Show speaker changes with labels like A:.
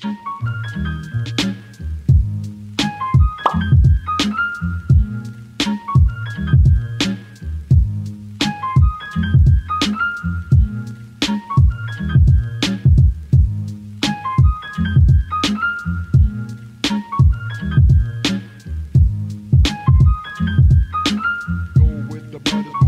A: Thank Thank you.